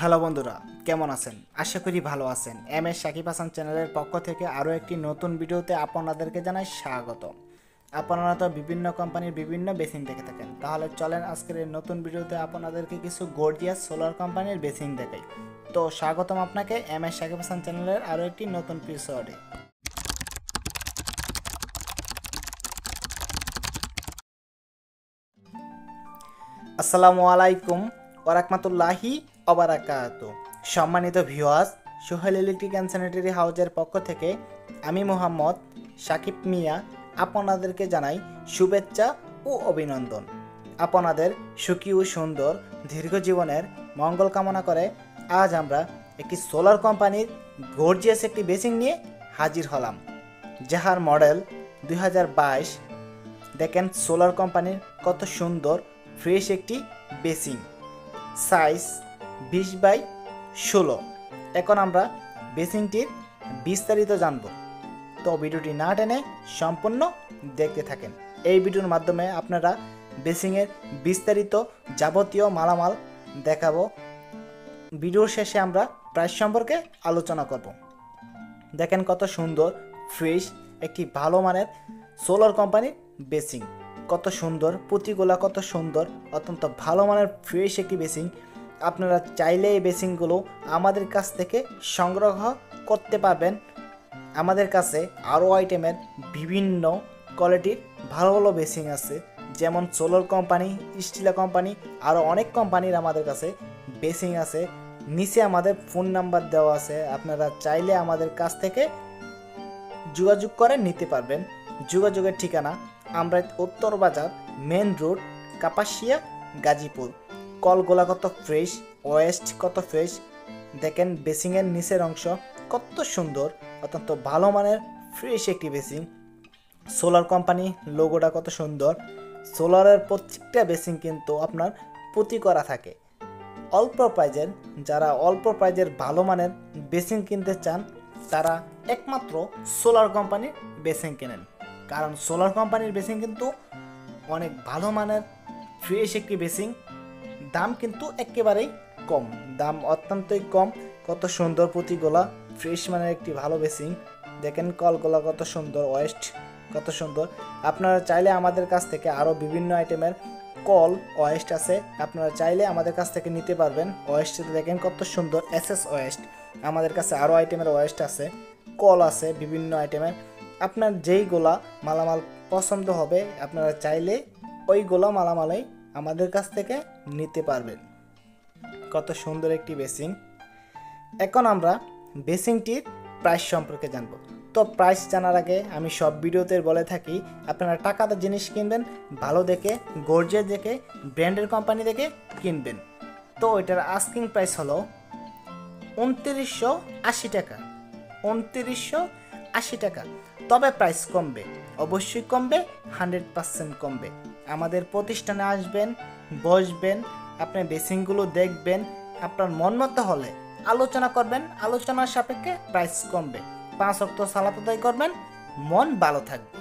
Hello বন্ধুরা, কেমন আছেন? আশা করি ভালো আছেন। এম এস সাকিব হাসান চ্যানেলের পক্ষ থেকে আরও একটি নতুন ভিডিওতে আপনাদেরকে জানাই স্বাগত। আপনারা তো বিভিন্ন কোম্পানির বিভিন্ন বেসিং দেখে থাকেন। তাহলে চলেন আজকের এই নতুন ভিডিওতে আপনাদেরকে কিছু গর্জিয়াস সোলার কোম্পানির বেসিং দেখাই। তো স্বাগতম আপনাকে এম এস সাকিব হাসান চ্যানেলের আরও একটি নতুন এপিসোডে আসসালামু আলাইকুম ওরাকমাতুল্লাহি অবারাকাত। সম্মানিত ভিওয়াস সোহেল ইলেকট্রিক অ্যান্ড স্যানিটারি হাউজের পক্ষ থেকে আমি মোহাম্মদ সাকিব মিয়া আপনাদেরকে জানাই শুভেচ্ছা ও অভিনন্দন। আপনাদের সুখী ও সুন্দর দীর্ঘ জীবনের মঙ্গল কামনা করে আজ আমরা একটি সোলার কোম্পানির গর্জিয়াস একটি বেসিং নিয়ে হাজির হলাম, যাহার মডেল দু হাজার বাইশ। দেখেন সোলার কোম্পানির কত সুন্দর, ফ্রেশ একটি বেসিং। সাইজ বিশ বাই ষোলো। এখন আমরা বেসিংটির বিস্তারিত জানব। তো ভিডিওটি না টেনে সম্পূর্ণ দেখতে থাকেন। এই ভিডিওর মাধ্যমে আপনারা বেসিংয়ের বিস্তারিত যাবতীয় মালামাল দেখাবো। ভিডিওর শেষে আমরা প্রাইস সম্পর্কে আলোচনা করব। দেখেন কত সুন্দর, ফ্রেশ, একটি ভালো মানের সোলার কোম্পানির বেসিং কত সুন্দর, পুঁতিগুলা কত সুন্দর, অত্যন্ত ভালো মানের ফ্রেশ একটি বেসিং আপনারা চাইলে এই বেসিংগুলো আমাদের কাছ থেকে সংগ্রহ করতে পারবেন। আমাদের কাছে আরও আইটেমের বিভিন্ন কোয়ালিটির ভালো ভালো বেসিং আছে। যেমন সোলার কোম্পানি স্টিলা কোম্পানি, আরও অনেক কোম্পানির আমাদের কাছে বেসিং আছে। নিচে আমাদের ফোন নাম্বার দেওয়া আছে। আপনারা চাইলে আমাদের কাছ থেকে যোগাযোগ করে নিতে পারবেন। যোগাযোগের ঠিকানা আমরা উত্তর বাজার মেন রোড, কাপাসিয়া, গাজীপুর। কলগোলা কত ফ্রেশ, ওয়েস্ট কত ফ্রেশ, দেখেন বেসিংয়ের নিচের অংশ কত সুন্দর, অত্যন্ত ভালো মানের, ফ্রেশ একটি বেসিং। সোলার কোম্পানি লোগোটা কত সুন্দর, সোলারের প্রত্যেকটা বেসিং কিন্তু আপনার পুঁতি করা থাকে। অল্প প্রাইজের, যারা অল্প প্রাইজের ভালো মানের বেসিং কিনতে চান, তারা একমাত্র সোলার কোম্পানির বেসিং কেনেন। কারণ সোলার কোম্পানির বেসিং কিন্তু অনেক ভালো মানের, ফ্রেশ একটি বেসিং দাম কিন্তু একেবারেই কম। দাম অত্যন্তই কম। কত সুন্দর পুঁতিগুলা ফ্রেশ মানের একটি ভালো বেসিং দেখেন কলগুলা কত সুন্দর, ওয়েস্ট কত সুন্দর। আপনারা চাইলে আমাদের কাছ থেকে আরও বিভিন্ন আইটেমের কল ওয়েস্ট আছে, আপনারা চাইলে আমাদের কাছ থেকে নিতে পারবেন। ওয়েস্টে দেখেন কত সুন্দর এসএস ওয়েস্ট। আমাদের কাছে আরও আইটেমের ওয়েস্ট আছে, কল আছে বিভিন্ন আইটেমের। আপনার যেইগুলা মালামাল পছন্দ হবে, আপনারা চাইলে ওইগুলো মালামালাই আমাদের কাছ থেকে নিতে পারবেন। কত সুন্দর একটি বেসিং এখন আমরা বেসিংটির প্রাইস সম্পর্কে জানব। তো প্রাইস জানার আগে আমি সব ভিডিওতে বলে থাকি, আপনারা টাকাতে জিনিস কিনবেন, ভালো দেখে গর্জে দেখে ব্র্যান্ডের কোম্পানি দেখে কিনবেন। তো এটার আস্কিং প্রাইস হলো উনত্রিশশো আশি টাকা। উনত্রিশশো আশি টাকা। তবে প্রাইস কমবে। অবশ্যই কমবে হান্ড্রেড পার্সেন্ট কমবে। আমাদের প্রতিষ্ঠানে আসবেন, বসবেন, আপনার বেসিংগুলো দেখবেন, আপনার মন মতো হলে আলোচনা করবেন, আলোচনার সাপেক্ষে প্রাইস কমবে। পাঁচ অক্ট সালাত করবেন, মন ভালো থাকবে।